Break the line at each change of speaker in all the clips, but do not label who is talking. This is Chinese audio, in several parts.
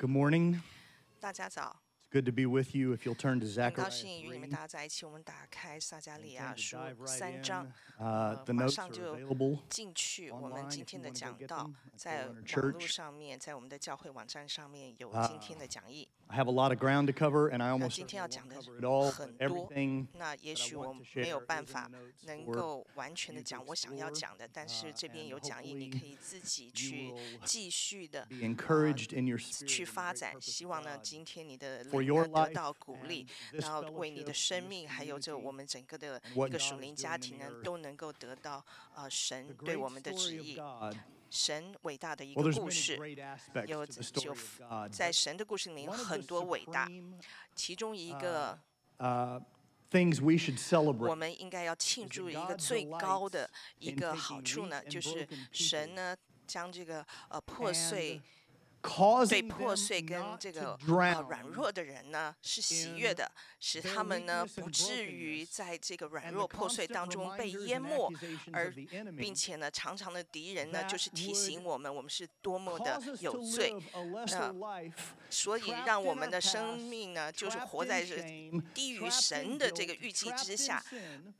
Good morning.
大家早。
It's good to be with you. If you'll turn to
很高
Zechariah right in.
Uh,
the notes are available. online if you wanna get them
Church. 络上面，在我们的教会网站上面有今天的讲义。
我
今天要讲的很多，那也许我没有办法能够完全的讲我想要讲的，但是这边有讲义，你可以自己去继续的去发展。希望呢，今天你的得到鼓励，然后为你的生命还有这我们整个的一个属灵家庭呢，都能够得到
啊
神对我们的旨意。神伟大的一个故事有就在神的故事里有很多伟大其中一个我们应该要庆祝一个最高的一个好处呢就是神呢将这个呃破碎
被
破碎跟这个软弱的人呢是喜悦的使他们呢不至于在这个软弱破碎当中被淹没而并且呢常常的敌人呢就是提醒我们我们是多么的有罪那所以让我们的生命呢就是活在这低于神的这个预
计
之下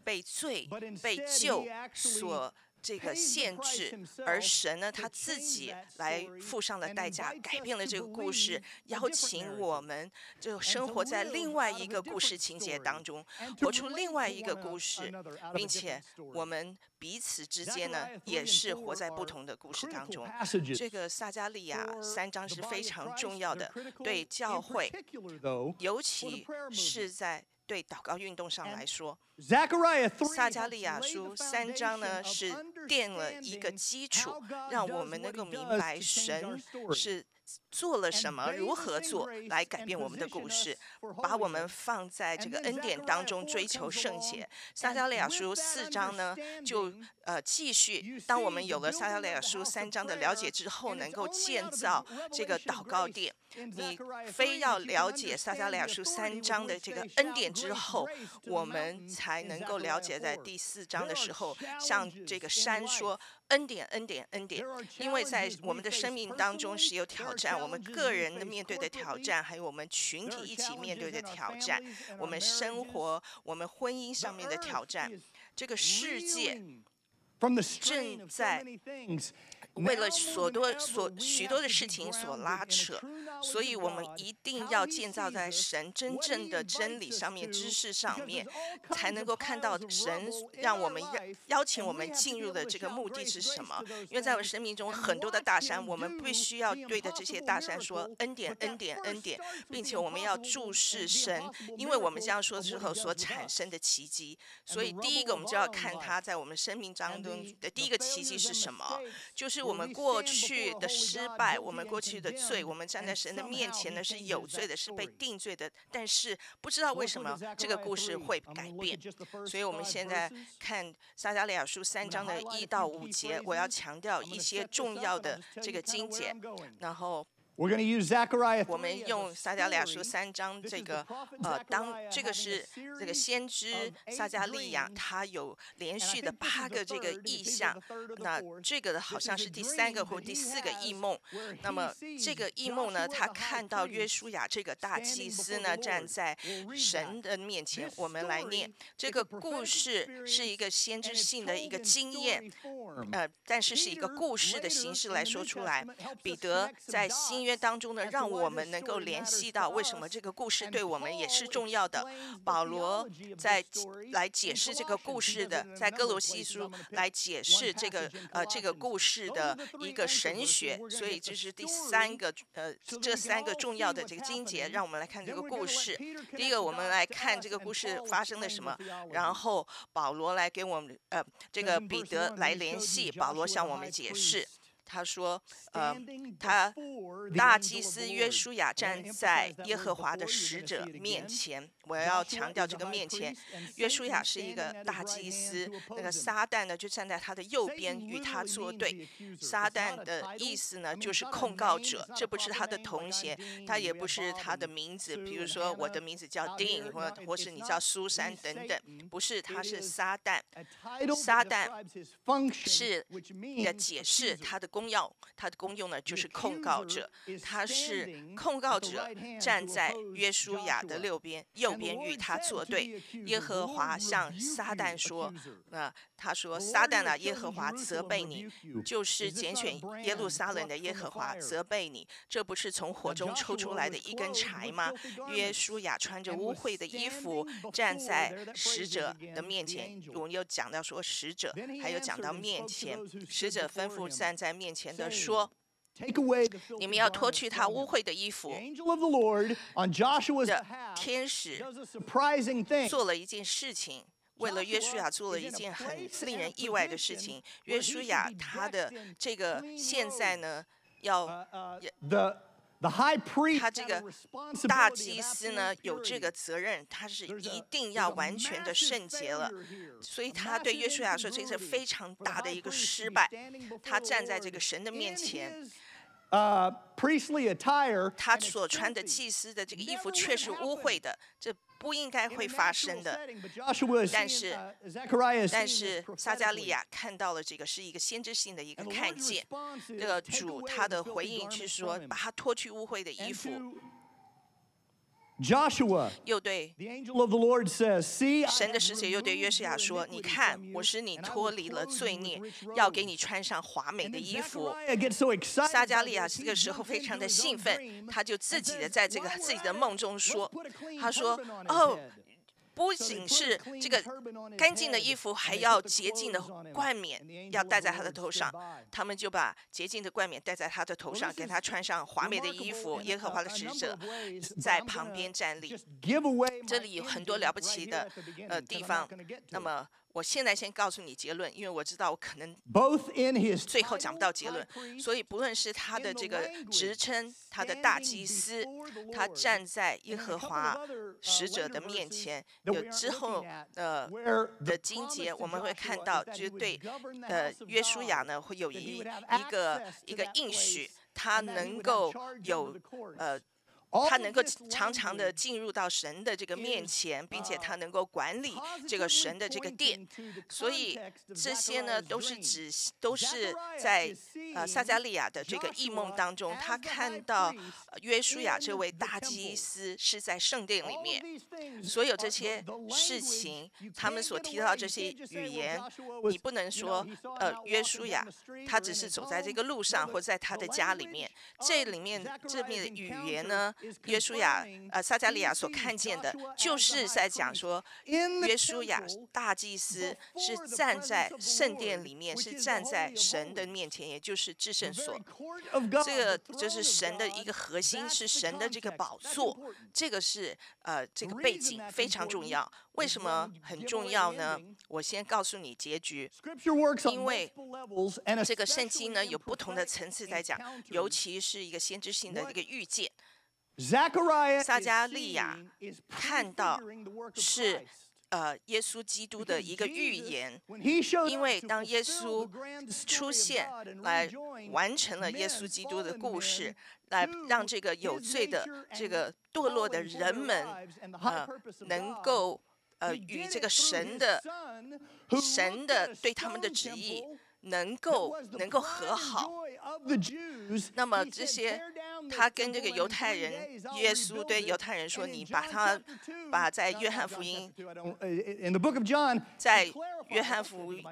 被罪被救所这个限制，而神呢，他自己来付上了代价，改变了这个故事，邀请我们就生活在另外一个故事情节当中，活出另外一个故事，并且我们彼此之间呢，也是活在不同的故事当中。这个撒加利亚三章是非常重要的，对教会，尤其是在。对祷告运动上来说，撒迦利亚书三章呢，是垫了一个基础，让我们能够明白神是。做了什么，如何做来改变我们的故事，把我们放在这个恩典当中追求圣洁。撒加利亚书四章呢，就呃继续。当我们有了撒加利亚书三章的了解之后，能够建造这个祷告殿。你非要了解撒加利亚书三章的这个恩典之后，我们才能够了解在第四章的时候，向这个山说。恩典恩典恩典因为在我们的生命当中是有挑战我们个人的面对的挑战还有我们群体一起面对的挑战我们生活我们婚姻上面的挑战这个世界正在为了所多所许多的事情所拉扯所以我们一定要建造在神真正的真理上面知识上面才能够看到神让我们邀邀请我们进入的这个目的是什么因为在我生命中很多的大山我们必须要对着这些大山说恩典恩典恩典并且我们要注视神因为我们这样说之后所产生的奇迹所以第一个我们就要看他在我们生命当中的第一个奇迹是什么就是我们过去的失败，我们过去的罪，我们站在神的面前呢，是有罪的，是被定罪的。但是不知道为什么这个故事会改变。所以我们现在看撒加利亚书三章的一到五节，我要强调一些重要的这个精
简，
然后。我们用撒加利亚书三章，这个呃当这个是这个先知撒加利亚，他有连续的八个这个意象。那这个的好像是第三个或第四个异梦。那么这个异梦呢？他看到约书亚这个大祭司呢，站在神的面前，我们来念这个故事，是一个先知性的一个经验。呃，但是是一个故事的形式来说出来。彼得在新。当中呢，让我们能够联系到为什么这个故事对我们也是重要的。保罗在来解释这个故事的，在哥罗西书来解释这个呃这个故事的一个神学，所以这是第三个呃这三个重要的这个精节。让我们来看这个故事。第一个，我们来看这个故事发生了什么，然后保罗来给我们呃这个彼得来联系，保罗向我们解释。他说：“呃，他大祭司约书亚站在耶和华的使者面前，我要强调这个面前，约书亚是一个大祭司，那个撒旦呢就站在他的右边与他作对。撒旦的意思呢就是控告者，这不是他的同衔，他也不是他的名字，比如说我的名字叫 Dean，或或是你叫苏珊等等，不是，他是撒旦。撒旦是的解释他的功用，他的功用呢就是控告者，他是控告者站在约书亚的右边，右边与他作对。耶和华向撒旦说：“那他说撒旦啊，耶和华责备你，就是拣选耶路撒冷的耶和华责备你，这不是从火中抽出来的一根柴吗？”约书亚穿着污秽的衣服站在使者的面前，我们又讲到说使者，还有讲到面前，使者吩咐站在面前的说。你们要脱去他污秽的衣服。的天使做了一件事情，为了约书亚做了一件很令人意外的事情。约书亚他的这个现在呢，要他这个大祭司呢有这个责任，他是一定要完全的圣洁了。所以他对约书亚说，这是非常大的一个失败。他站在这个神的面前。
呃，priestly attire，
他所穿的祭司的这个衣服却是污秽的，这不应该会发生的。但是，但是撒加利亚看到了这个是一个先知性的一个看见。这个主他的回应是说，把他脱去污秽的衣服。
Joshua，
又对
the angel of the Lord says, "See,
神的使者又对约书亚说：“你看，我使你脱离了罪孽，要给你穿上华美的衣服。”撒加利亚这个时候非常的兴奋，他就自己的在这个自己的梦中说：“他说，哦。”不仅是这个干净的衣服，还要洁净的冠冕要戴在他的头上。他们就把洁净的冠冕戴在他的头上，给他穿上华美的衣服。耶和华的使者在旁边站立。这里有很多了不起的呃地方。那么。我现在先告诉你结论，因为我知道我可能最后讲不到结论，所以不论是他的这个职称，他的大祭司，他站在耶和华使者的面前，有之后呃的经节，我们会看到，就对呃约书亚呢会有一一个一个应许，他能够有呃。他能够常常的进入到神的这个面前，并且他能够管理这个神的这个殿，所以这些呢都是指都是在呃撒加利亚的这个异梦当中，他看到约书亚这位大祭司是在圣殿里面，所有这些事情，他们所提到这些语言，你不能说呃约书亚他只是走在这个路上或在他的家里面，这里面这面的语言呢？约书亚，呃，撒加利亚所看见的，就是在讲说，约书亚大祭司是站在圣殿里面，是站在神的面前，也就是至圣所。这个就是神的一个核心，是神的这个宝座。这个是呃，这个背景非常重要。为什么很重要呢？我先告诉你结局，因为这个圣经呢有不同的层次在讲，尤其是一个先知性的一个预见。撒加利亚看到是呃耶稣基督的一个预言，因为当耶稣出现来完成了耶稣基督的故事，来让这个有罪的这个堕落的人们呃能够呃与这个神的神的对他们的旨意能够能够和好，那么这些。他跟这个犹太人耶稣对犹太人说：“你把他把在约翰福音，在约翰福音，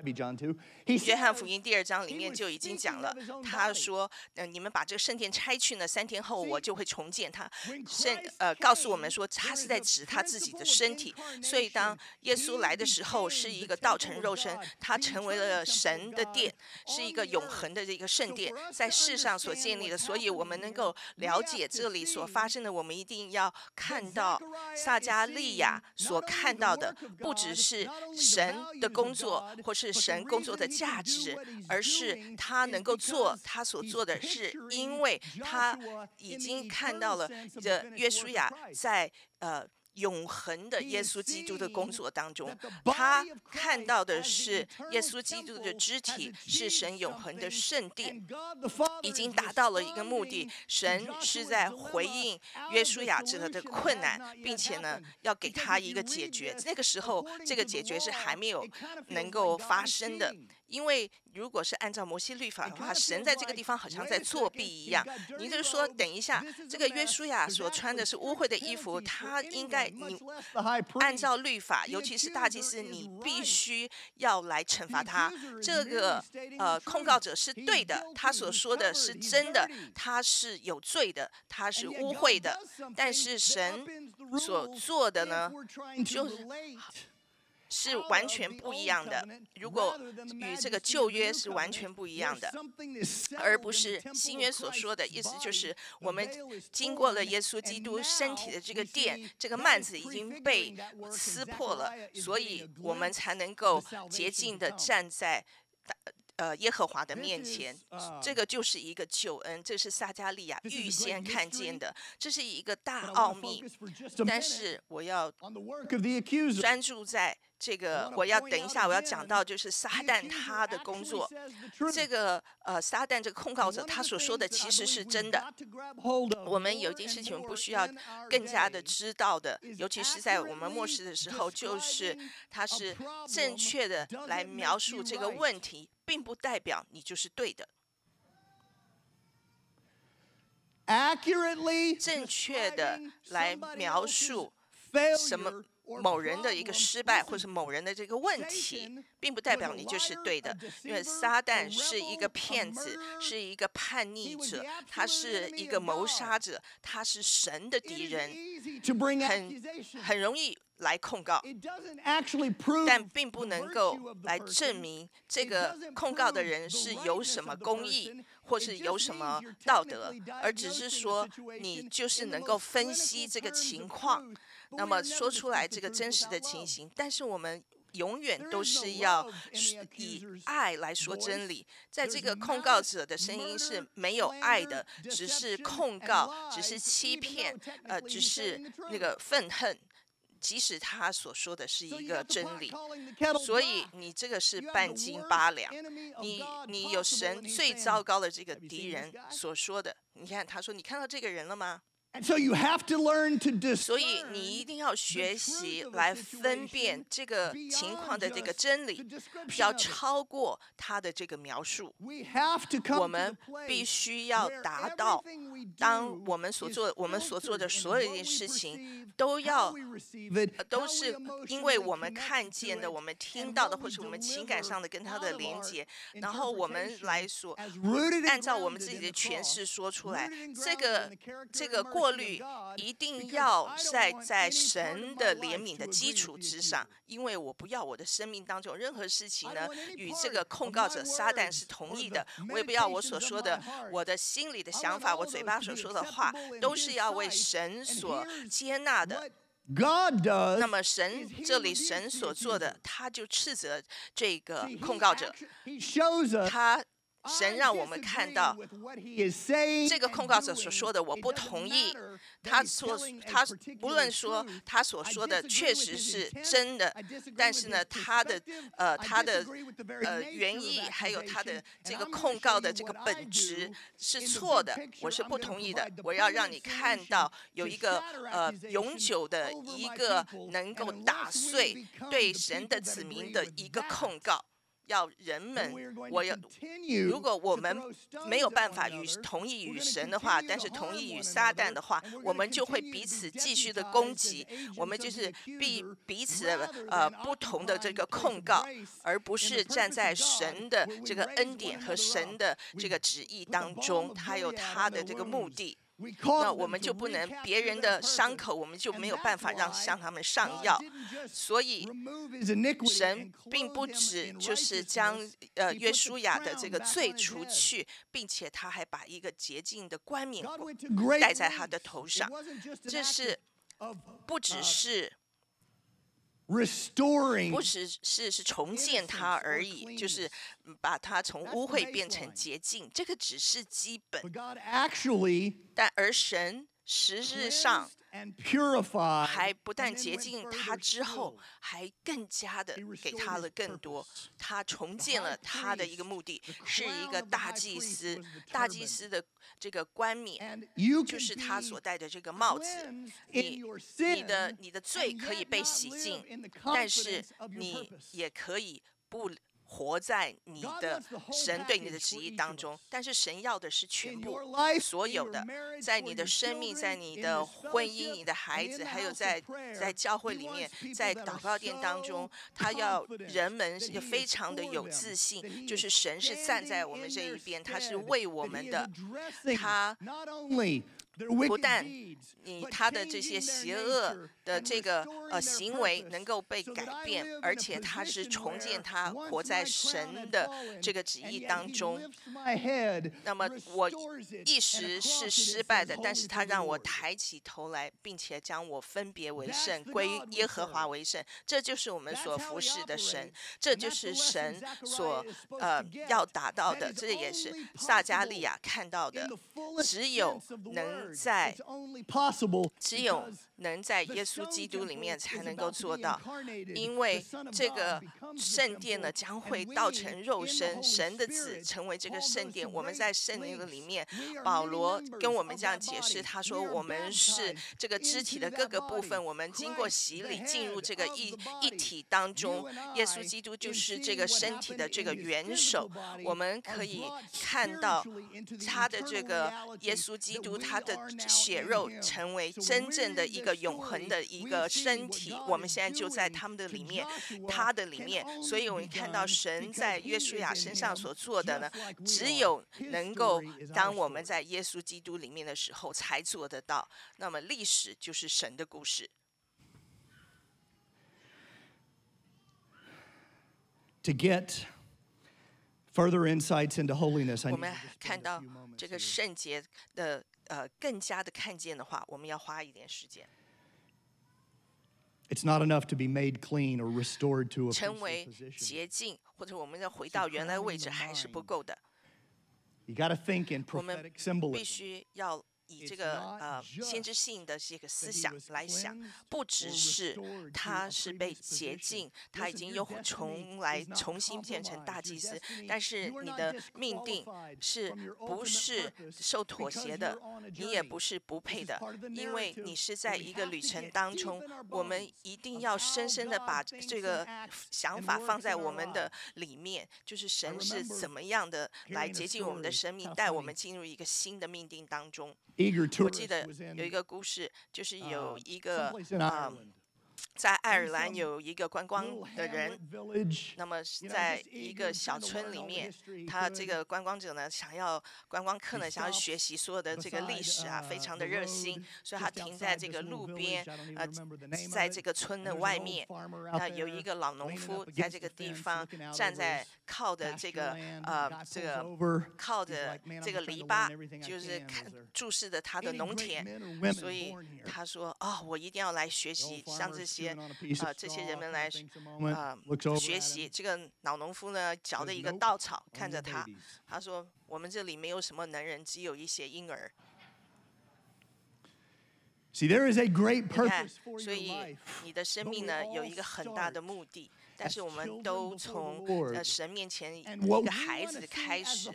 约翰福音第二章里面就已经讲了。他说：‘呃，你们把这个圣殿拆去呢，三天后我就会重建它。’圣呃告诉我们说，他是在指他自己的身体。所以当耶稣来的时候，是一个道成肉身，他成为了神的殿，是一个永恒的这个圣殿，在世上所建立的。所以我们能够。了解这里所发生的，我们一定要看到撒加利亚所看到的，不只是神的工工作或是神工作的价值，而是他能够做他所做的，是因为他已经看到了这约书亚在呃永恒的耶稣基督的工作当中，他看到的是耶稣基督的肢体是神永恒的圣殿，已经达到了一个目的。神是在回应约书亚这个的困难，并且呢，要给他一个解决。那个时候，这个解决是还没有能够发生的。因为如果是按照摩西律法的话，神在这个地方好像在作弊一样。你就是说，等一下，这个约书亚所穿的是污秽的衣服，他应该你按照律法，尤其是大祭司，你必须要来惩罚他。这个呃控告者是对的，他所说的是真的，他是有罪的，他是污秽的。但是神所做的呢，就是。完全不一样的。如果与这个旧约是完全不一样的，而不是新约所说的意思，就是我们经过了耶稣基督身体的这个殿，这个幔子已经被撕破了，所以我们才能够洁净的站在呃耶和华的面前。这个就是一个救恩，这是撒加利亚预先看见的，这是一个大奥秘。但是我要专注在。这个我要等一下，我要讲到就是撒旦他的工作。这个呃，撒旦这个控告者他所说的其实是真的。我们有一件事情不需要更加的知道的，尤其是在我们末世的时候，就是他是正确的来描述这个问题，并不代表你就是对的。
Accurately，
正确的来描述什么？某人的一个失败，或是某人的这个问题，并不代表你就是对的。因为撒旦是一个骗子，是一个叛逆者，他是一个谋杀者，他是神的敌人，很很容易来控告，但并不能够来证明这个控告的人是有什么公义，或是有什么道德，而只是说你就是能够分析这个情况。那么说出来这个真实的情形，但是我们永远都是要以爱来说真理。在这个控告者的声音是没有爱的，只是控告，只是欺骗，呃，只是那个愤恨。即使他所说的是一个真理，所以你这个是半斤八两。你你有神最糟糕的这个敌人所说的，你看他说，你看到这个人了吗？
所
以你一定要学习来分辨这个情况的这个真理，要超过他的这个描述。我们必须要达到，当我们所做我们所做的所有一件事情，都要都是因为我们看见的、我们听到的，或者我们情感上的跟他的连接，然后我们来所按照我们自己的诠释说出来。这个这个过。过滤一定要在在神的怜悯的基础之上，因为我不要我的生命当中任何事情呢与这个控告者撒旦是同意的，我也不要我所说的我的心里的想法，我嘴巴所说的话都是要为神所接纳的。那么神这里神所做的，他就斥责这个控告者，他。神让我们看到这个控告者所说的，我不同意。他所，他不论说他所说的确实是真的，但是呢，他的呃，他的呃原意还有他的这个控告的这个本质是错的，我是不同意的。我要让你看到有一个呃永久的一个能够打碎对神的子民的一个控告。要人们，我要，如果我们没有办法与同意与神的话，但是同意与撒旦的话，我们就会彼此继续的攻击，我们就是彼彼此呃不同的这个控告，而不是站在神的这个恩典和神的这个旨意当中，他有他的这个目的。那我们就不能别人的伤口，我们就没有办法让向他们上药。所以神并不止就是将呃约书亚的这个罪除去，并且他还把一个洁净的冠冕戴在他的头上。这是不只是。
restoring
不只是是重建它而已就是把它从污秽变成洁净这个只是基本。但而神实质上还不但洁净他，之后还更加的给他了更多。他重建了他的一个目的是一个大祭司，大祭司的这个冠冕就是他所戴的这个帽子。你你的你的罪可以被洗净，但是你也可以不。活在你的神对你的旨意当中，但是神要的是全部所有的，在你的生命，在你的婚姻，你的孩子，还有在在教会里面，在祷告殿当中，他要人们非常的有自信，就是神是站在我们这一边，他是为我们的他。不但你他的这些邪恶的这个呃行为能够被改变，而且他是重建他活在神的这个旨意当中。那么我一时是失败的，但是他让我抬起头来，并且将我分别为圣，归耶和华为圣。这就是我们所服侍的神，这就是神所呃要达到的。这也是撒加利亚看到的，只有能。在，只有能在耶稣基督里面才能够做到，因为这个圣殿呢将会造成肉身，神的
字
成为这个圣殿。我们在圣灵里面，保罗跟我们这样解释，他说我们是这个肢体的各个部分，我们经过洗礼进入这个一一体当中，耶稣基督就是这个身体的这个元首。我们可以看到他的这个耶稣基督，他的血肉成为真正的一。个永恒的一个身体，我们现在就在他们的里面，他的里面。所以我们看到神在约书亚身上所做的呢，只有能够当我们在耶稣基督里面的时候才做得到。那么历史就是神的故事。
To get further insights into holiness，
我们看到这个圣洁的呃更加的看见的话我们要花一点时间
it's not enough to be made clean or restored to a
point
成
为捷径或者我们要回到原来位置还是不够的我们必须要以这个呃先知性的这个思想来想，不只是他是被洁净，他已经又重来重新变成大祭司，但是你的命定是不是受妥协的？你也不是不配的，因为你是在一个旅程当中，我们一定要深深的把这个想法放在我们的里面，就是神是怎么样的来洁净我们的生命，带我们进入一个新的命定当中。我记得有一个故事就是有一个在爱尔兰有一个观光的人，那么在一个小村里面，他这个观光者呢，想要观光客呢，想要学习所有的这个历史啊，非常的热心，所以他停在这个路边，呃，在这个村的外面，
啊，
有一个老农夫在这个地方站在靠的这个呃这个靠
的
这个篱笆，就是看注视着他的农田，所以他说啊，我一定要来学习像这些。
啊
这些人们来
啊
学习这个老农夫呢嚼着一个稻草看着他他说我们这里没有什么能人只有一些婴儿。
See there is a great person
所以你的生命呢有一个很大的目的但是我们都从呃神面前一个孩子开始。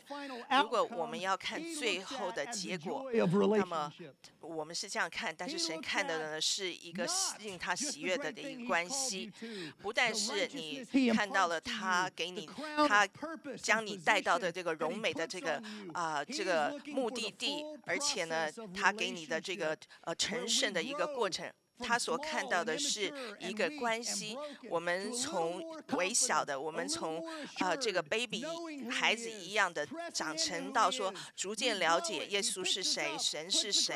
如果我们要看最后的结果，那么我们是这样看。但是神看的呢是一个令他喜悦的一个关系，不但是你看到了他给你他将你带到的这个荣美的这个啊这个目的地，而且呢他给你的这个呃成圣的一个过程。他所看到的是一个关系，我们从微小的，我们从呃这个 baby 孩子一样的长成到说逐渐了解耶稣是谁，神是谁。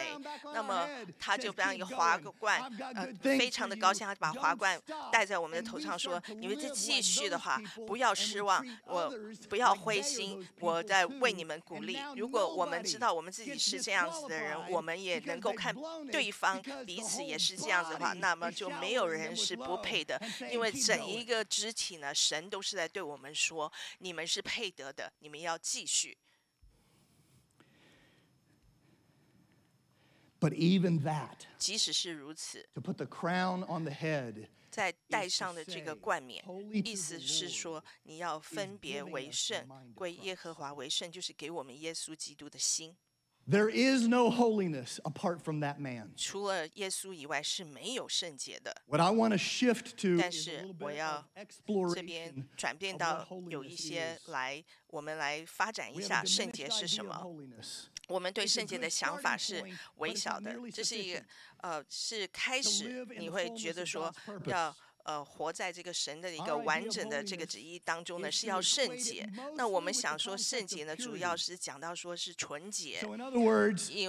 那么他就这样一个华冠，呃，非常的高兴，他就把华冠戴在我们的头上，说：你们再继续的话，不要失望，我不要灰心，我在为你们鼓励。如果我们知道我们自己是这样子的人，我们也能够看对方彼此也是这样。这样子的话，那么就没有人是不配的，因为整一个肢体呢，神都是在对我们说，你们是配得的，你们要继续。
But even that，
即使是如此
，to put the crown on the head，
在戴上的这个冠冕，意思是说你要分别为圣，归耶和华为圣，就是给我们耶稣基督的心。
There is no holiness apart from that man.
除了耶稣以外是没有圣洁的。
I want to
但是我要这边转变到有一些来，我们来发展一下圣洁是什么。我们对圣洁的想法是微小的，这是一个呃是开始。你会觉得说要。呃，活在这个神的一个完整的这个旨意当中呢，是要圣洁。那我们想说圣洁呢，主要是讲到说是纯洁。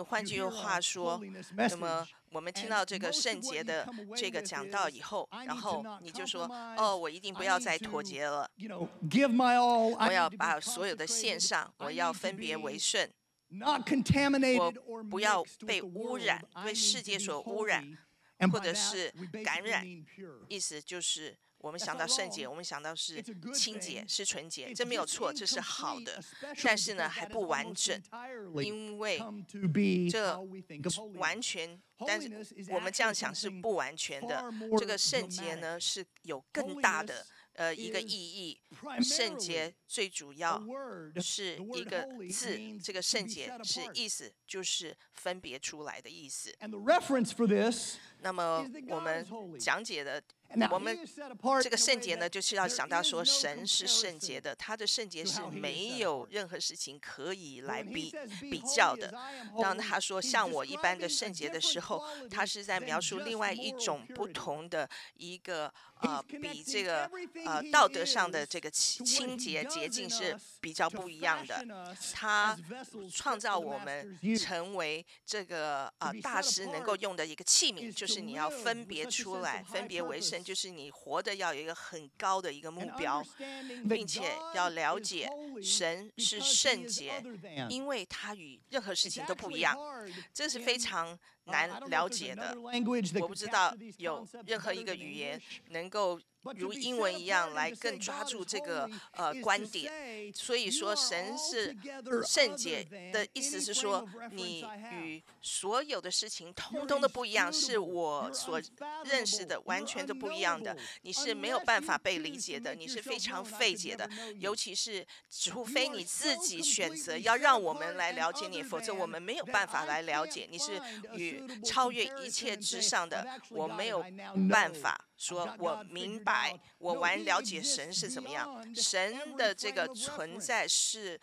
换句话说，那么我们听到这个圣洁的这个讲
到
以后，然后你就说：哦，我一定不要再妥协了，我要把所有的献上，我要分别为
顺，
我不要被污染，被世界所污染。或者是感染意思就是我们想到圣洁我们想到是清洁是纯洁这没有错这是好的但是呢还不完整因为这完全但是我们这样想是不完全的这个圣洁呢是有更大的呃一个意义圣洁最主要 是一个字这个圣洁是意思就是分别出来的意思。那么我们讲解的我们这个圣洁呢，就是要想到说，神是圣洁的，他的圣洁是没有任何事情可以来比比较的。当他说像我一般的圣洁的时候，他是在描述另外一种不同的一个呃，比这个呃道德上的这个清洁洁净是比较不一样的。他创造我们成为这个呃大师能够用的一个器皿，就是你要分别出来，分别为圣。就是你活的要有一个很高的一个目标并且要了解神是圣洁因为他与任何事情都不一样这是非常难了解的我不知道有任何一个语言能够如英文一样来更抓住这个呃观点所以说神是圣洁的意思是说你与所有的事情通通都不一样是我所认识的完全都不一样的你是没有办法被理解的你是非常费解的尤其是除非你自己选择要让我们来了解你否则我们没有办法来了解你是与超越一切之上的我没有办法说我明白我完了解神是怎么样。神的这个存在是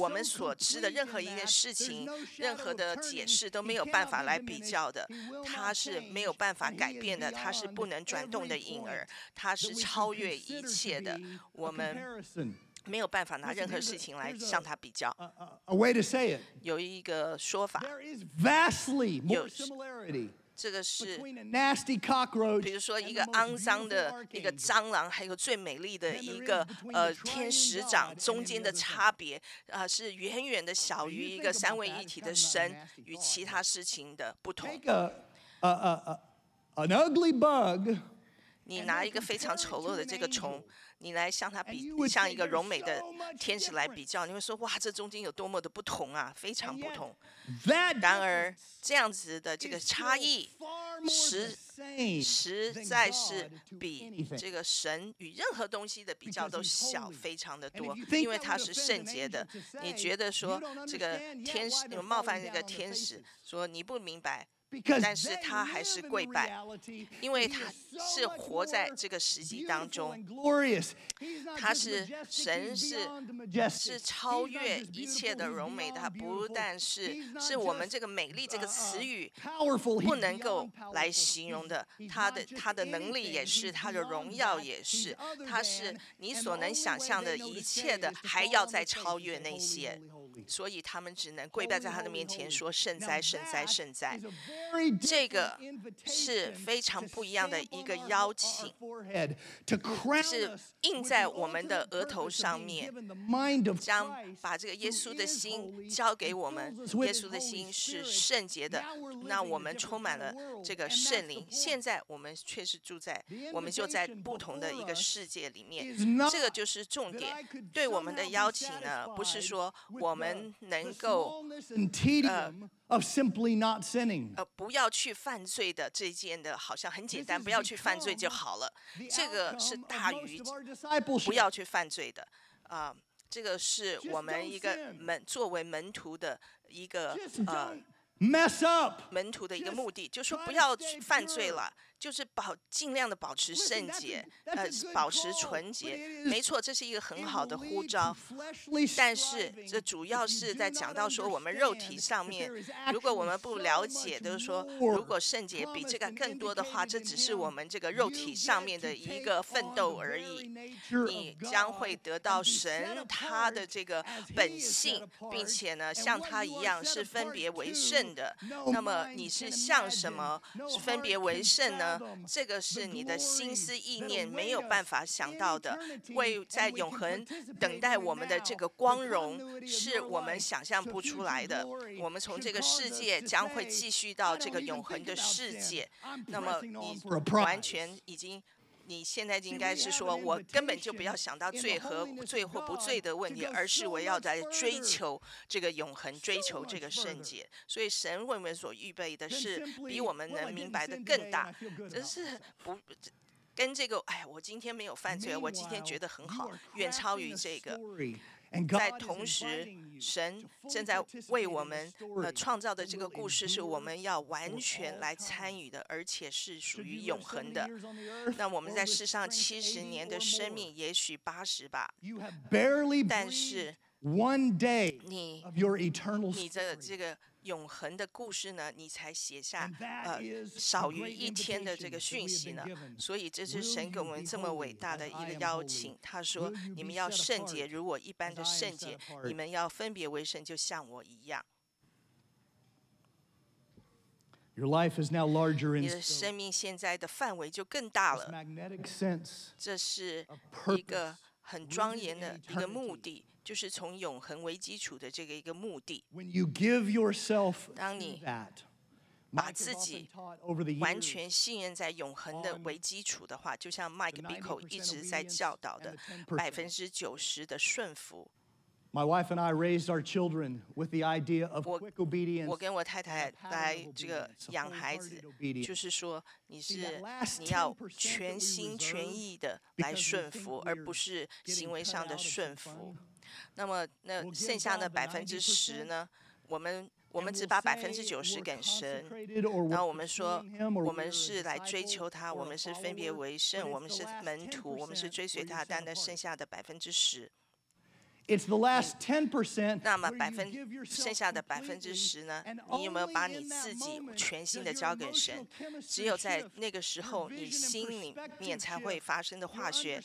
我们所知的任何一件事情任何的解释都没有办法来比较的。他是没有办法改变的他是不能转动的
影
儿他是超越一切的。我们没有办法拿任何事情来向他比较。
a way to say it
有一个说法。这个是比如说一个肮脏的一个蟑螂还有最美丽的一个呃天使长中间的差别啊是远远的小于一个三位一体的神与其他事情的不同。
的 an ugly bug
你拿一个非常丑陋的这个虫，你来向它比，
向
一个柔美的天使来比较，你会说，哇，这中间有多么的不同啊，非常不同。然而这样子的这个差异，实实在是比这个神与任何东西的比较都小，非常的多，因为
它
是圣洁的。你觉得说这个天使，有冒犯这个天使，说你不明白。但是他还是跪拜，因为他是活在这个实际当中。他是神，是是超越一切的荣美的。他不但是是我们这个美丽这个词语不能够来形容的，他的他的能力也是他的荣耀，也是他是你所能想象的一切的，还要再超越那些。所以他们只能跪拜在他的面前，说圣哉，圣哉，圣哉。这个是非常不一样的一个邀请，是印在我们的额头上面，将把这个耶稣的心交给我们。耶稣的心是圣洁的，那我们充满了这个圣灵。现在我们却是住在，我们就在不同的一个世界里面。这个就是重点。对我们的邀请呢，不是说我们。们能够
tedium of simply not sinning.
呃不要去犯罪的这件的，好像很简单，不要去犯罪就好了。这个是大于不要去犯罪的啊、这个是我们一个门作为门徒的一个呃
Mess up.
门徒的一个目的，就说不要去犯罪了，就是保尽量的保持圣洁，呃，保持纯洁。没错，这是一个很好的呼召。但是这主要是在讲到说，我们肉体上面，如果我们不了解，就是说，如果圣洁比这个更多的话，这只是我们这个肉体上面的一个奋斗而已。你将会得到神他的这个本性，并且呢，像他一样是分别为圣的。那么你是像什么是分别为圣呢？这个是你的心思意念没有办法想到的，为在永恒等待我们的这个光荣，是我们想象不出来的。我们从这个世界将会继续到这个永恒的世界，那么你完全已经。你现在应该是说，我根本就不要想到罪和罪或不罪的问题，而是我要在追求这个永恒，追求这个圣洁。所以神为我们所预备的是比我们能明白的更大，真是不跟这个。哎，我今天没有犯罪，我今天觉得很好，远超于这个。在同时，神正在为我们呃创造的这个故事，是我们要完全来参与的，而且是属于永恒的。那我们在世上七十年的生命，也许八十吧，但是你你的这个。永恒的故事呢，你才写下呃少于一天的这个讯息呢，所以这是神给我们这么伟大的一个邀请。他说：“你们要圣洁，如我一般的圣洁；你们要分别为圣，就像我一样。”
Your life is now larger in
你的生命现在的范围就更大了。这是一个很庄严的一个目的。就是从永恒为基础的这个一个目的。当你把自己完全信任在永恒的为基础的话，就像 Mike Bickle 一直在教导的，百分之九十的顺服。
My wife and I raised our children with the idea of quick obedience.
我跟我太太来这个养孩子，就是说你是你要全心全意的来顺服，而不是行为上的顺服。那么，那剩下的百分之十呢？我们我们只把百分之九十给神，然后我们说，我们是来追求他，我们是分别为圣，我们是门徒，我们是追随他，但那剩下的百分之十。那么百分剩下的百分之十呢？你有没有把你自己全心的交给神？只有在那个时候，你心里面才会发生的化学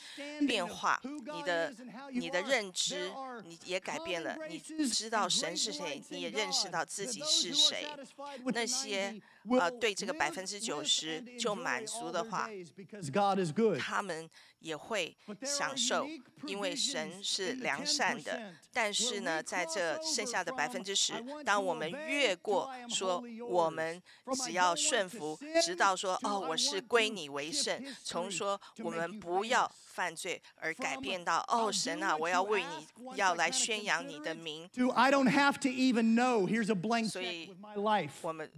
变化，你的你的认知你也改变了。你知道神是谁，你也认识到自己是谁。那些呃对这个百分之九十就满足的话，他们。也会享受，因为神是良善的。但是呢，在这剩下的百分之十，当我们越过说我们只要顺服，直到说哦，我是归你为圣，从说我们不要犯罪而改变到哦，神啊，我要为你要来宣扬你的名。所以，我们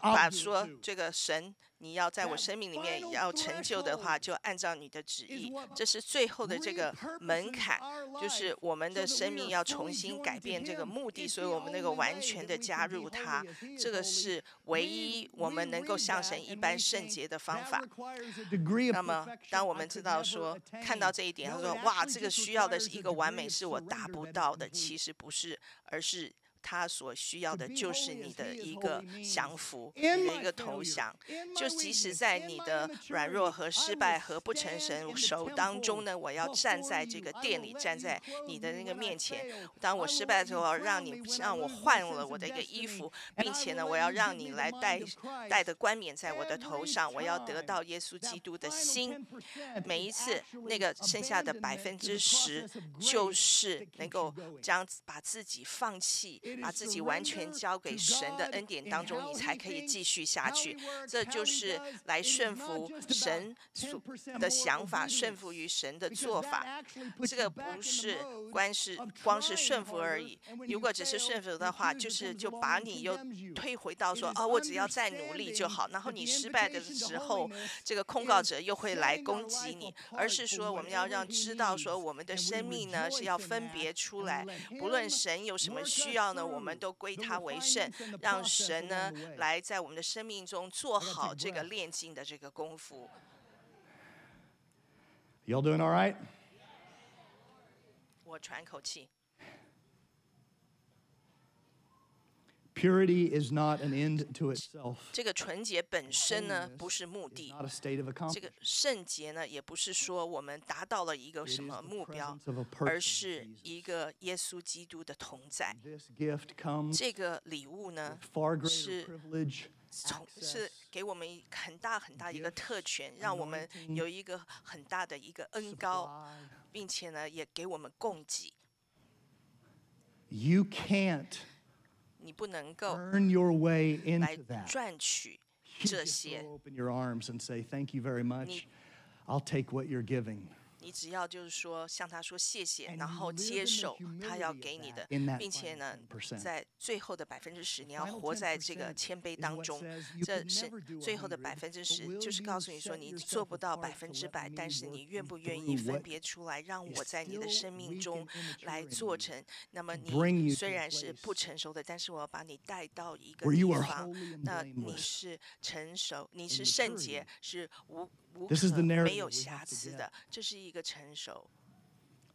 把说这个神。你要在我生命里面要成就的话，就按照你的旨意。这是最后的这个门槛，就是我们的生命要重新改变这个目的，所以我们那个完全的加入它，这个是唯一我们能够像神一般圣洁的方法。那么，当我们知道说看到这一点，他说：“哇，这个需要的是一个完美，是我达不到的。”其实不是，而是。他所需要的就是你的一个降服，你的一个投降。就即使在你的软弱和失败和不成神手当中呢，我要站在这个店里，站在你的那个面前。当我失败的时候，让你让我换了我的一个衣服，并且呢，我要让你来戴戴的冠冕在我的头上。我要得到耶稣基督的心。每一次那个剩下的百分之十，就是能够将把自己放弃。把自己完全交给神的恩典当中，你才可以继续下去。这就是来顺服神的想法，顺服于神的做法。这个不是关是光是顺服而已。如果只是顺服的话，就是就把你又推回到说，哦，我只要再努力就好。然后你失败的时候，这个控告者又会来攻击你。而是说，我们要让知道说，我们的生命呢是要分别出来，不论神有什么需要呢。我们都归他为圣让神呢来在我们的生命中做好这个炼金的这个功夫
you'll doing all right?
我喘口气。
Purity is not an end to itself.
这个纯洁本身呢不是目的。这个圣洁呢也不是说我们达到了一个什么目标，而是一个耶稣基督的同在。这个礼物呢是从是给我们很大很大一个特权，让我们有一个很大的一个恩高，并且呢也给我们供给。
You can't earn your way in that
trench
open your arms and say, "Thank you very much. I'll take what you're giving."
你只要就是说向他说谢谢，然后接受他要给你的，并且呢，在最后的百分之十，你要活在这个谦卑当中。这是最后的百分之十，就是告诉你说你做不到百分之百，但是你愿不愿意分别出来，让我在你的生命中来做成。那么你虽然是不成熟的，但是我要把你带到一个地方。那你是成熟，你是圣洁，是无。无可没有瑕疵的这是一个成熟。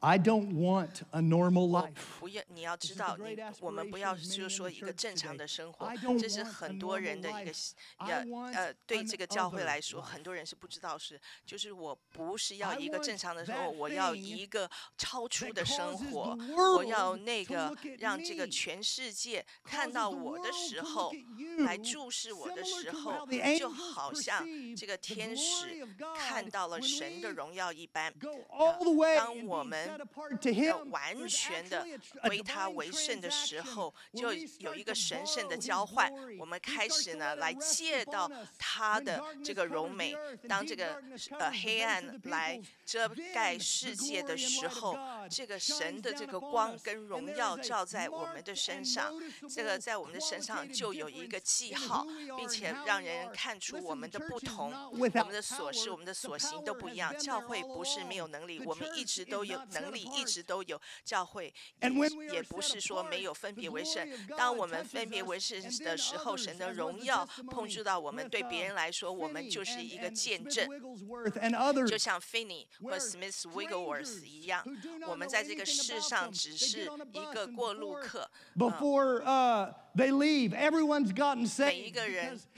I don't want a normal life.
不要，你要知道，你我们不要就
是
说一个正常的生活，这是很多人的一个
呃
呃，对这个教会来说，很多人是不知道是，就是我不是要一个正常的生活，我要一个超出的生活，我要那个让这个全世界看到我的时候，来注视我的时候，就好像这个天使看到了神的荣耀一般。当我们完全的为他为圣的时候就有一个神圣的交换我们开始呢来借到他的这个
柔
美当这个呃黑暗来 遮盖世界的时候这个神的这个光跟荣耀照在我们的身上这个在我们的身上就有一个记号并且让人看出我们的不同我们的所事我们的所行都不一样教会不是没有能力我们一直都有能力一直都有，教会也也不是说没有分别为圣。当我们分别为圣的时候，神的荣耀碰触到我们，对别人来说，我们就是一个见证。就像 Finney
和
Smith Wigglesworth 一样，我们在这个世上只是一个过路客。
Before uh, they leave, everyone's gotten saved.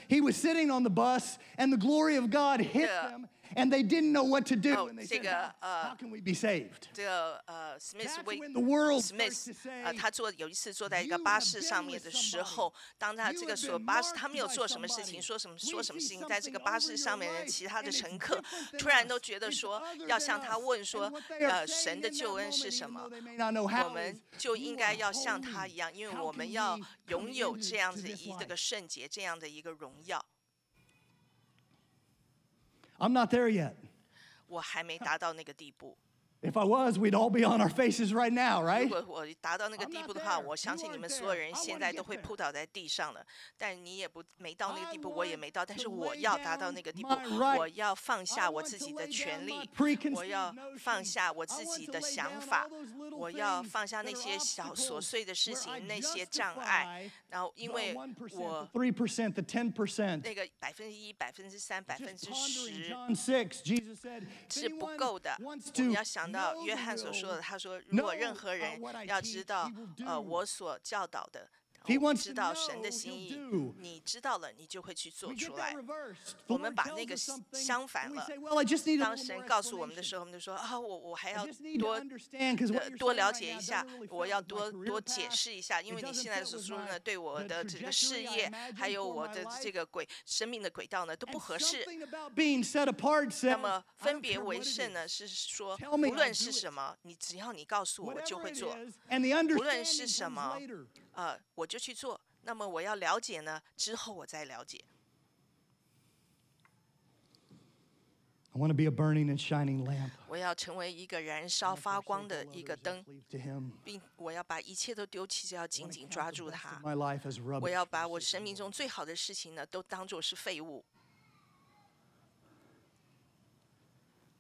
He was sitting on the bus, and the glory of God hit them. and they didn't know what to do.
这个呃，这个呃
，Smith，Smith，
呃，他坐，有一次坐在一个巴士上面的时候，当他这个
说
巴士，他没有做什么事情，说什么说什么事情，在这个巴士上面的其他的乘客突然都觉得说要向他问说呃神的救恩是什么，我们就应该要像他一样，因为我们要拥有这样子一，这个圣洁这样的一个荣耀。
i'm not there yet
我还没达到那个地步
if i was we'd all be on our faces right now right 如
果我达到那个地步的话我相信你们所有人现在都会扑倒在地上了但你也不没到那个地步我也没到但是我要达到那个地步我要放下我自己的权利我要放下我自己的想法我要放下那些小琐碎的事情那些障碍然后因为我那个百分之一百分之三百分之十是不够的你要想
那
约翰所说的他说如果任何人要知道呃我所教导的
想
知道神的心意，你知道了，你就会去做出来。我们把那个相反了。当神告诉我们的时候，我们就说啊，我我还要多多了解一下，我要多多解释一下，因为你现在所说的对我的这个事业，还有我的这个轨生命的轨道呢都不合适。那么分别为圣呢，是说无论是什么，你只要你告诉我，我就会做。无论是什么。呃，我就去做。那么我要了解呢，之后我再了解。
I want to be a burning and shining lamp.
我要成为一个燃烧发光的一个灯，并我要把一切都丢弃，就要紧紧抓住它。我要把我生命中最好的事情呢，都当做是废物。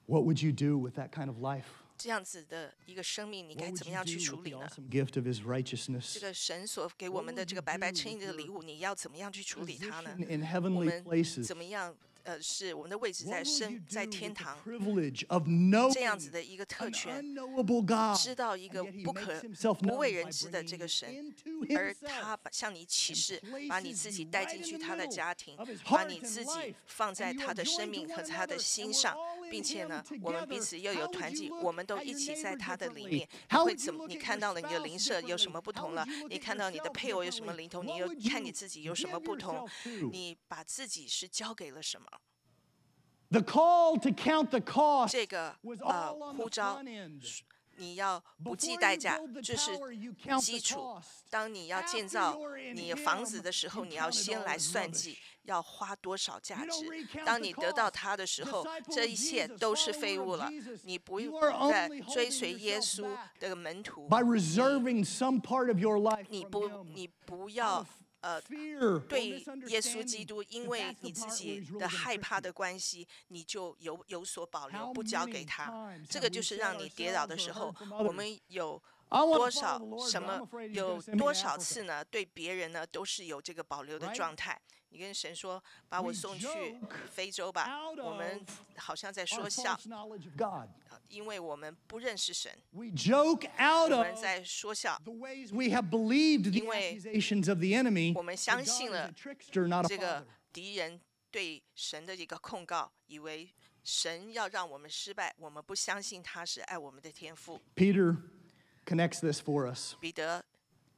What would you do with that kind of life?
这样子的一个生命你该怎么样去处理呢？这个神所给我们的这个白白衬衣的礼物你要怎么样去处理它呢？我们怎么样呃，是我们的位置在
升
在天堂，这样子的一个特权，知道一个不可不为人知的这个神，而他把向你启示，把你自己带进去他的家庭，把你自己放在他的生命和他的心上，并且呢，我们彼此又有团
结，
我们都一起在他的里面，会怎么？你看到了你的灵舍有什么不同了？你看到你的配偶有什么灵通？你又看你自己有什么不同？你把自己是交给了什么？
The call to count the cost
这个呃呼召，你要不计代价，这是基础。当你要建造你房子的时候，你要先来算计要花多少价值。当你得到它的时候，这一切都是废物了。你不用
在
追随耶稣的门徒，你不你不要。呃对耶稣基督因为你自己的害怕的关系你就有有所保留不交给他。这个就是让你跌倒的时候我们？有多少什么有多少次呢？对别人呢都是有这个保留的状态你跟神说，把我
We
送去
joke
非洲吧
out。
我们
of
好像在
Our
说笑
false，knowledge of God.
呃因为我们不认识神，
We joke out
我
of
们在说笑。
the ways we have believed the
因为
accusations of the enemy.
我们
that
相
God
信
is
了
a trickster, not a
这个
father.
敌人对神的一个控告，以为神要让我们失败，我们不相信他是爱我们的天赋。
Peter connects this for us.
彼得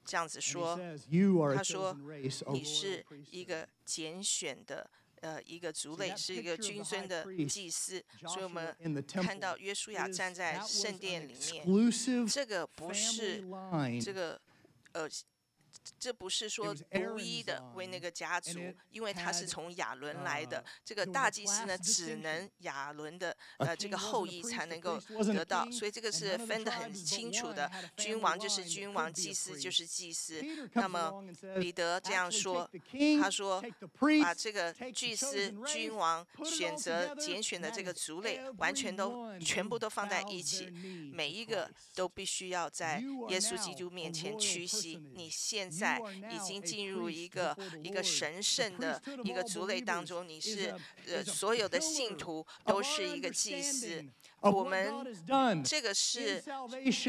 这样子说，他说你是一个拣选的。呃，一个族类是一个君尊的祭司，所以我们看到约书亚站在圣殿里面，这个不是这个呃这不是说独一的为那个家族，因为他是从亚伦来的。这个大祭司呢，只能亚伦的呃这个后裔才能够得到。所以这个是分得很清楚的，君王就是君王，祭司就是祭司。那么彼得这样说，他说把这个祭司、君王选择拣选的这个族类，完全都全部都放在一起，每一个都必须要在耶稣基督面前屈膝。你现。在已经进入一个一个神圣的一个族类当中你是呃所有的信徒都是一个祭司我们这个是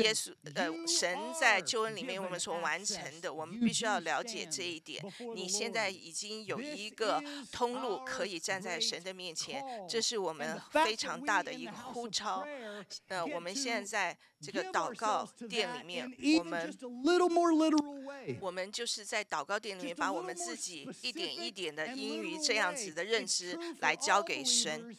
耶稣呃神在救恩里面我们所完成的，我们必须要了解这一点。你现在已经有一个通路可以站在神的面前，这是我们非常大的一个呼召。呃，我们现在在这个祷告殿里面，我们我们就是在祷告殿里面把我们自己一点一点的英
语
这样子的认知来交给神。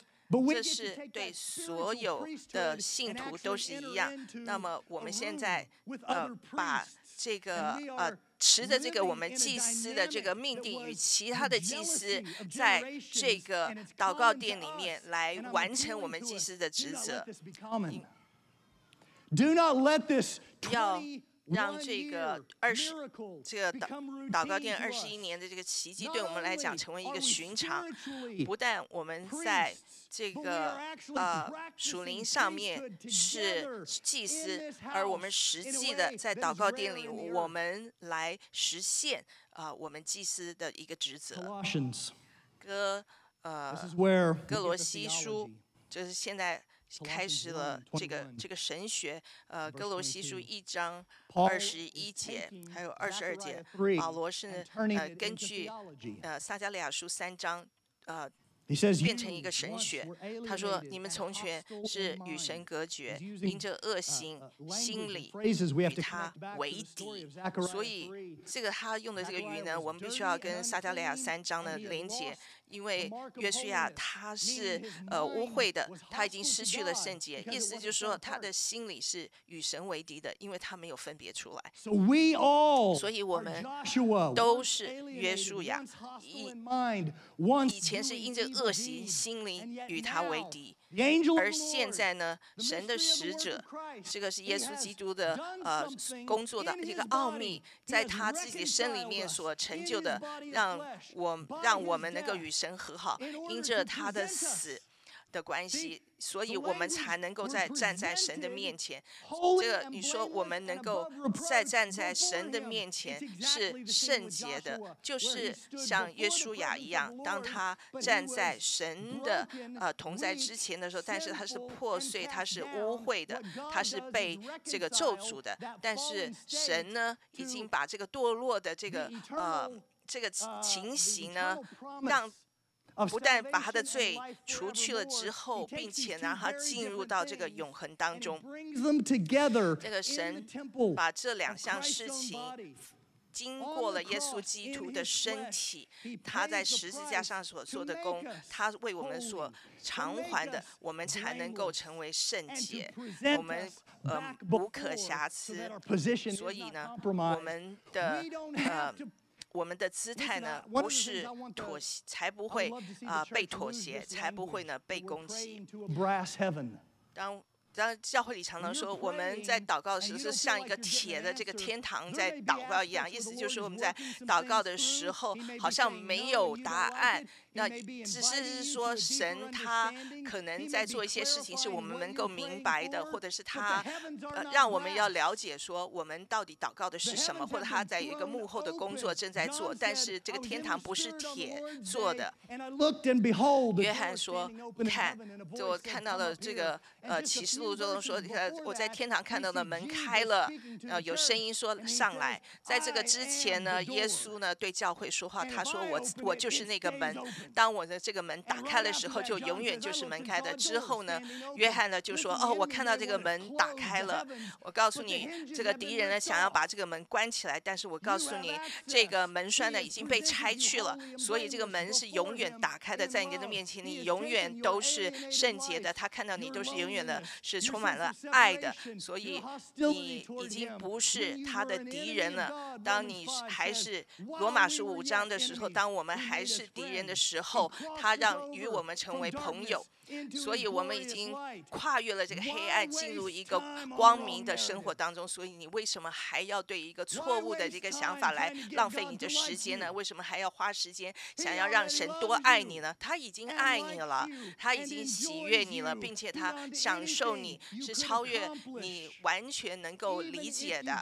这是对所有的信徒都是一样。那么我们现在呃，把这个呃，持着这个我们祭司的这个命定，与其他的祭司在这个祷告殿里面来完成我们祭司的职责。要让这个二
十
这个祷祷告殿二十一年的这个奇迹，对我们来讲成为一个寻常。不但我们在。这个呃属灵上面是祭司，而我们实际的在祷告殿里，我们来实现啊、呃、我们祭司的一个职责。哥，呃，哥罗西书，就是现在开始了这个这个神学，呃，哥罗西书一章二十一节，还有二十二节，保罗是呃根据呃撒加利亚书三章，呃。变成一个神学。他说：“你们从前是与神隔绝，因着恶行心理与他为敌。”所以这个他用的这个语呢，我们必须要跟撒加利亚三章呢连接。因为约书亚他是呃污秽的，他已经失去了圣洁，意思就是说他的心里是与神为敌的，因为他没有分别出来。所以我们都是约书亚，以以前是因着恶习，心灵与他为敌。而现在呢，神的使者，这个是耶稣基督的呃工作的一个奥秘，在他自己的身里面所成就的，让我让我们能够与神和好，因着他的死。的关系，所以我们才能够在站在神的面前。这个你说我们能够在站在神的面前是圣洁的，就是像约书亚一样，当他站在神的呃同在之前的时候，但是他是破碎，他是污秽的，他是被这个咒诅的。但是神呢，已经把这个堕落的这个呃这个情形呢，让。不但把他的罪除去了之后，并且让他进入到这个永恒当中。这个神把这两项事情经过了耶稣基督的身体，他在十字架上所做的功，他为我们所偿还的，我们才能够成为圣洁，我们呃无可瑕疵。所以呢，我们的呃。我们的姿态呢，不是妥协，才不会啊被妥协，才不会呢被攻击。当当教会里常常说，我们在祷告的时候是像一个铁的这个天堂在祷告一样，意思就是我们在祷告的时候好像没有答案。那只是说神他可能在做一些事情，是我们能够明白的，或者是他呃让我们要了解说我们到底祷告的是什么，或者他在一个幕后的工作正在做。但是这个天堂不是铁做的。约翰说：“看，就我看到了这个呃启示录中说，呃我在天堂看到的门开了，呃有声音说上来。在这个之前呢，耶稣呢对教会说话，他说我我就是那个门。”当我的这个门打开的时候，就永远就是门开的。之后呢，约翰呢就说：“哦，我看到这个门打开了。我告诉你，这个敌人呢想要把这个门关起来，但是我告诉你，这个门栓呢已经被拆去了，所以这个门是永远打开的，在你的面前，你永远都是圣洁的。他看到你都是永远的，是充满了爱的，所以你已经不是他的敌人了。当你还是罗马书五章的时候，当我们还是敌人的时，时候，他让与我们成为朋友。所以，我们已经跨越了这个黑暗，进入一个光明的生活当中。所以，你为什么还要对一个错误的这个想法来浪费你的时间呢？为什么还要花时间想要让神多爱你呢？他已经爱你了，他已经喜悦你了，并且他享受你是超越你完全能够理解的。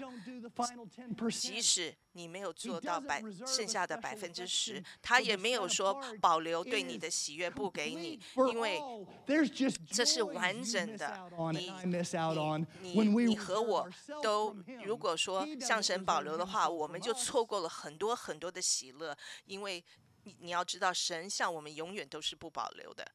即使你没有做到百剩下的百分之十，他也没有说保留对你的喜悦不给你，因为。这是完整的。你你你你和我都，如果说向神保留的话，我们就错过了很多很多的喜乐。因为你你要知道，神向我们永远都是不保留的。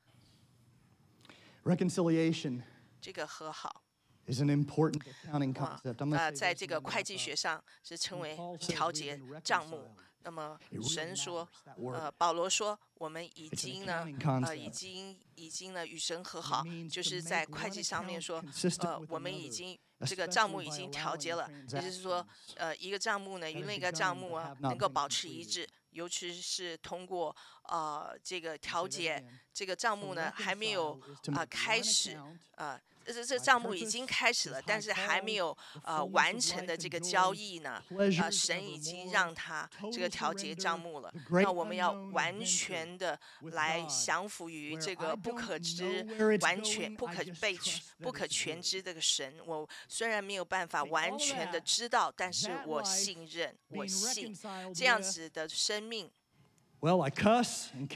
Reconciliation
这个和好
is an important accounting concept。
啊，在这个会计学上是称为调节账目。那么神说，呃，保罗说，我们已经呢，呃，已经已经呢与神和好，就是在会计上面说，呃，我们已经这个账目已经调节了，也就是说，呃，一个账目呢与另一个账目啊能够保持一致，尤其是通过呃这个调节，这个账目呢还没有啊开始啊。这这账目已经开始了，但是还没有呃完成的这个交易呢，啊，神已经让他这个调节账目了。那我们要完全的来降服于这个不可知、完全不可被不可全知这个神。我虽然没有办法完全的知道，但是我信任，我信这样子的生命。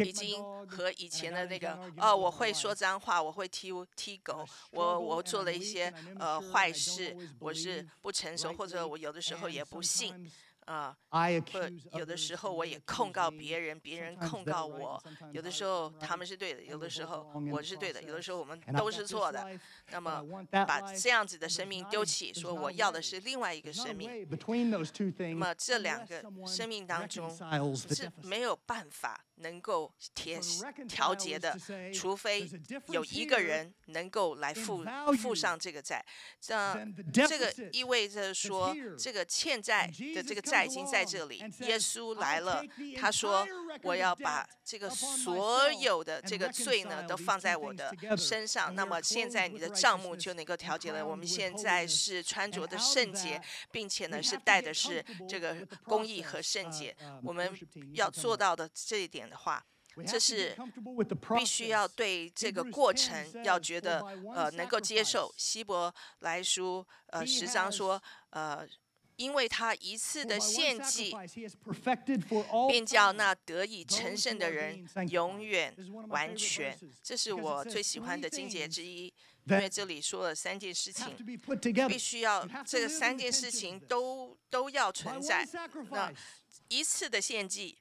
已经和以前的那个哦，我会说脏话，我会踢踢狗，我我做了一些呃坏事，我是不成熟，或者我有的时候也不信啊或有的时候我也控告别人别人控告我有的时候他们是对的有的时候我是对的有的时候我们都是错的那么把这样子的生命丢弃说我要的是另外一个生命 那么这两个生命当中是没有办法能够调调节的，除非有一个人能够来
负
负上这个债。这这个意味着说，这个欠债的这个债已经在这里。耶稣来了，他说：“我要把这个所有的这个罪呢，都放在我的身上。”那么现在你的账目就能够调节了。我们现在是穿着的圣洁，并且呢是带的是这个公义和圣洁。我们要做到的这一点。的话，这是必须要对这个过程要觉得呃能够接受。希伯来书呃十章说呃。因为他一次的献祭，便叫那得以成圣的人永远完全。这是我最喜欢的经节之一，因为这里说了三件事情，必须要这个三件事情都都要存在。那一次的献祭，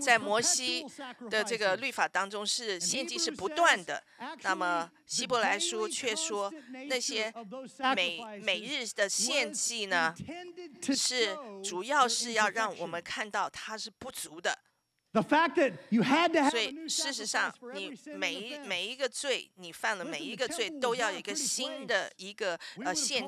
在摩西的这个律法当中是献祭是不断的。那么希伯来书却说，那些每每日的献祭呢，是主要是要让我们看到它是不足的。所以事实上，你每一每一个罪，你犯了每一个罪，都要有一个新的一个呃献。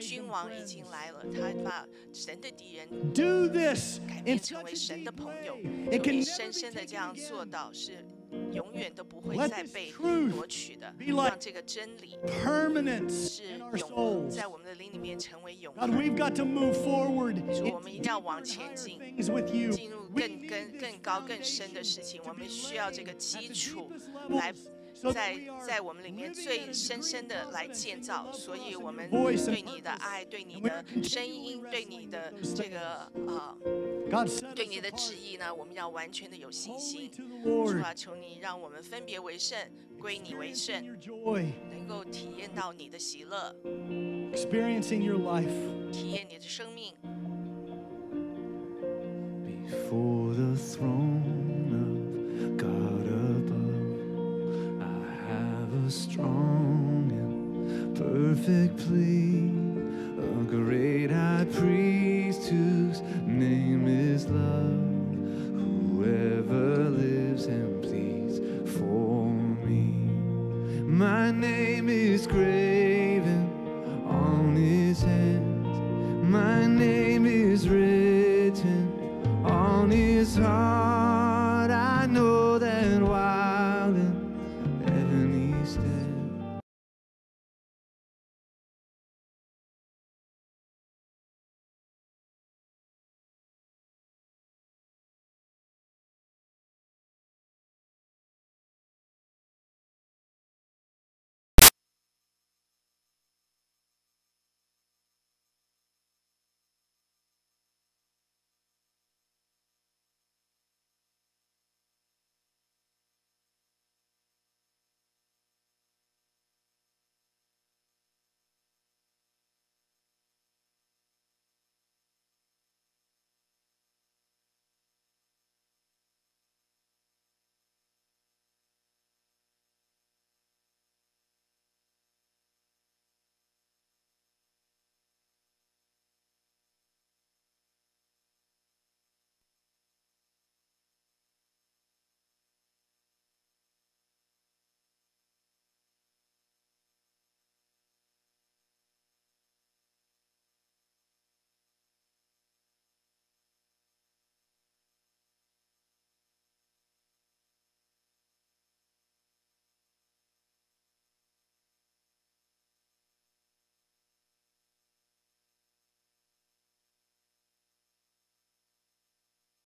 君王已经来了，他把神的敌人
Do this
改
in
变成
such
为
a
神的
deep
朋友，
way. It
就
can
你
never
深深
be
的这样
taken
做
again.
到，是永远都不会
Let
再
this
被
truth
夺取的，
be like
让这个真理
Permanence
是
in our
永
souls.
在我们的灵里面成为永
God,
恒。
we've got to move forward
主，
into
我们一定要往
deeper and
前
higher
进，
things with you.
进入
We
更
need
更
this
更高更深的
foundation
事情，
to
我
be
们需要这个
laid at
基
the
础
deepest
来
levels so
在在我们里面最深深的来建造所以我们对你的爱对你的声音对你的这个啊对你的旨意呢我们要完全的有信心。主啊求你让我们分别为圣归你为圣能够体验到你的喜乐。
Experiencing your life.
体验你的生命。
A strong and perfect plea. A great high priest whose name is love, whoever lives and pleads for me. My name is great.